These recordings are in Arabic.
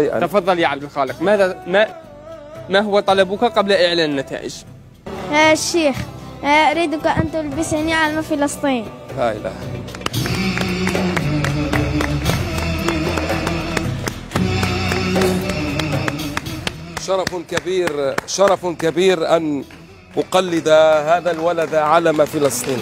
شيئا تفضل يا عبد الخالق. ماذا ما ما هو طلبك قبل إعلان النتائج؟ يا الشيخ آه، أريدك أن تلبسني علم فلسطين لا إله. شرف كبير شرف كبير أن أقلد هذا الولد علم فلسطين.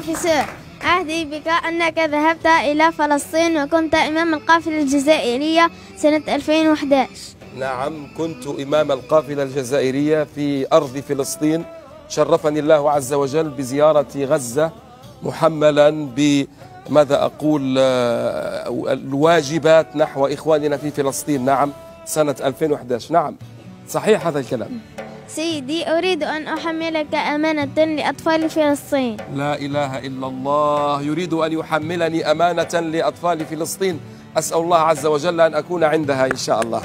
سيدي البروفيسور أهدي بك أنك ذهبت إلى فلسطين وكنت إمام القافلة الجزائرية سنة 2011 نعم كنت إمام القافلة الجزائرية في أرض فلسطين. شرفني الله عز وجل بزيارة غزة محملا بماذا أقول آه، الواجبات نحو إخواننا في فلسطين. نعم سنة 2011 نعم صحيح هذا الكلام. سيدي أريد أن أحملك أمانة لأطفال فلسطين. لا إله إلا الله. يريد أن يحملني أمانة لأطفال فلسطين. أسأل الله عز وجل أن أكون عندها إن شاء الله.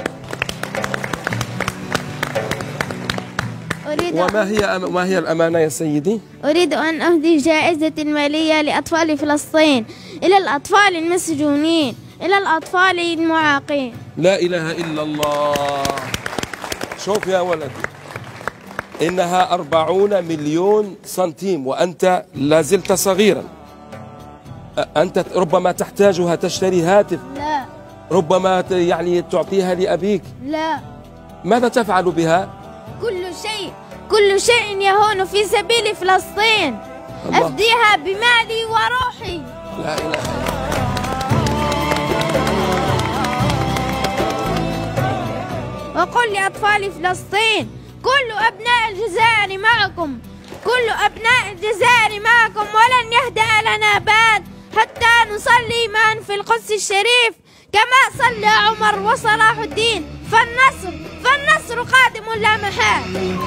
أريد وما هي ما هي الأمانة يا سيدي؟ أريد أن أهدي جائزة مالية لأطفال فلسطين. إلى الأطفال المسجونين. إلى الأطفال المعاقين. لا إله إلا الله. شوف يا ولدي. إنها أربعون مليون سنتيم وأنت لازلت صغيرا. أنت ربما تحتاجها تشتري هاتف. لا. ربما يعني تعطيها لأبيك. لا. ماذا تفعل بها؟ كل شيء كل شيء يهون في سبيل فلسطين. الله. أفديها بمالي وروحي. لا إله إلا وقل لأطفال فلسطين كل أبناء الجزائر معكم. كل أبناء الجزائر معكم ولن يهدأ لنا باد حتى نصلي معا في القدس الشريف كما صلى عمر وصلاح الدين. فالنصر فالنصر قادم لا محال.